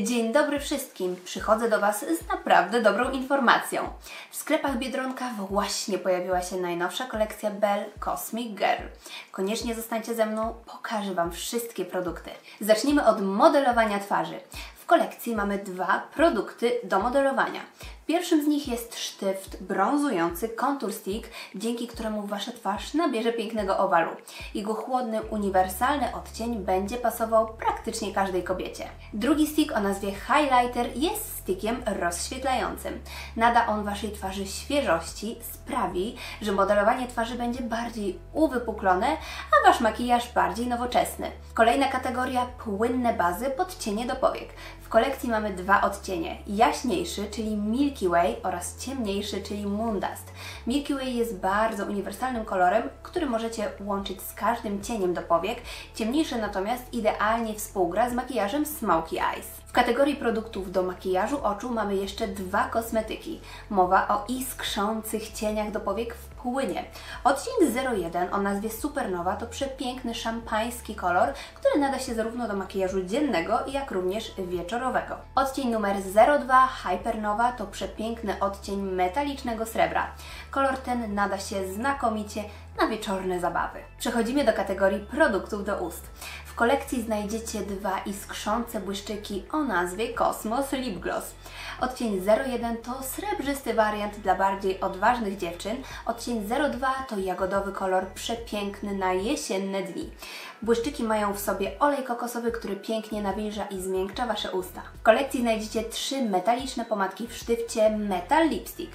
Dzień dobry wszystkim. Przychodzę do Was z naprawdę dobrą informacją. W sklepach Biedronka właśnie pojawiła się najnowsza kolekcja Belle Cosmic Girl. Koniecznie zostańcie ze mną, pokażę Wam wszystkie produkty. Zacznijmy od modelowania twarzy. Kolekcji mamy dwa produkty do modelowania. Pierwszym z nich jest sztyft brązujący Contour Stick, dzięki któremu Wasza twarz nabierze pięknego owalu. Jego chłodny, uniwersalny odcień będzie pasował praktycznie każdej kobiecie. Drugi stick o nazwie Highlighter jest stickiem rozświetlającym. Nada on Waszej twarzy świeżości, sprawi, że modelowanie twarzy będzie bardziej uwypuklone, a Wasz makijaż bardziej nowoczesny. Kolejna kategoria płynne bazy pod cienie do powiek. Kolekcji mamy dwa odcienie. Jaśniejszy, czyli Milky Way oraz ciemniejszy, czyli Moondust. Milky Way jest bardzo uniwersalnym kolorem, który możecie łączyć z każdym cieniem do powiek. Ciemniejszy natomiast idealnie współgra z makijażem Smoky Eyes. W kategorii produktów do makijażu oczu mamy jeszcze dwa kosmetyki. Mowa o iskrzących cieniach do powiek w płynie. Odcień 01 o nazwie Supernowa to przepiękny szampański kolor, który nada się zarówno do makijażu dziennego, jak również wieczorowego. Odcień numer 02 Hypernowa to przepiękny odcień metalicznego srebra. Kolor ten nada się znakomicie na wieczorne zabawy. Przechodzimy do kategorii produktów do ust. W kolekcji znajdziecie dwa iskrzące błyszczyki o nazwie Cosmos Lip Gloss. Odcień 01 to srebrzysty wariant dla bardziej odważnych dziewczyn. Odcień 02 to jagodowy kolor przepiękny na jesienne dni. Błyszczyki mają w sobie olej kokosowy, który pięknie nawilża i zmiękcza Wasze usta. W kolekcji znajdziecie trzy metaliczne pomadki w sztywcie Metal Lipstick.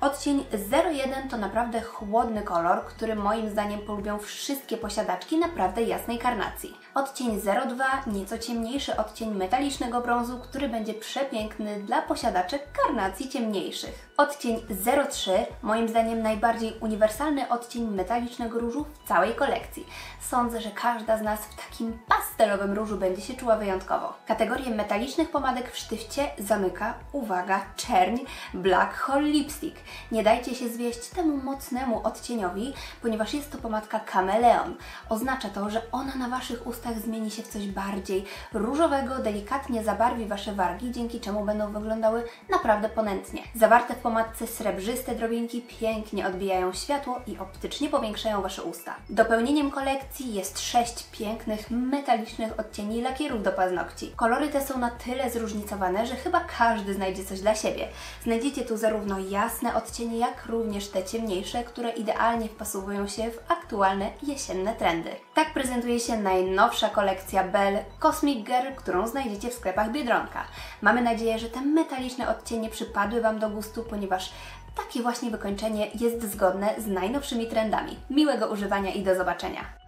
Odcień 01 to naprawdę chłodny kolor, który moim zdaniem polubią wszystkie posiadaczki naprawdę jasnej karnacji. Odcień 02 nieco ciemniejszy odcień metalicznego brązu, który będzie przepiękny dla posiadaczek karnacji ciemniejszych. Odcień 03 moim zdaniem najbardziej uniwersalny odcień metalicznego różu w całej kolekcji. Sądzę, że każda z nas w takim pastelowym różu będzie się czuła wyjątkowo. Kategorię metalicznych pomadek w sztywcie zamyka, uwaga, czerń Black Hole Lipstick. Nie dajcie się zwieść temu mocnemu odcieniowi, ponieważ jest to pomadka kameleon. Oznacza to, że ona na Waszych ustach zmieni się w coś bardziej różowego, delikatnie zabarwi Wasze wargi, dzięki czemu będą wyglądały naprawdę ponętnie. Zawarte w pomadce srebrzyste drobinki pięknie odbijają światło i optycznie powiększają Wasze usta. Dopełnieniem kolekcji jest sześć pięknych, metalicznych odcieni lakierów do paznokci. Kolory te są na tyle zróżnicowane, że chyba każdy znajdzie coś dla siebie. Znajdziecie tu zarówno jasne odcienie, jak również te ciemniejsze, które idealnie wpasowują się w aktualne jesienne trendy. Tak prezentuje się najnowsza kolekcja Belle Cosmic Girl, którą znajdziecie w sklepach Biedronka. Mamy nadzieję, że te metaliczne odcienie przypadły Wam do gustu, ponieważ takie właśnie wykończenie jest zgodne z najnowszymi trendami. Miłego używania i do zobaczenia!